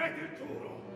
Vedi il giuro!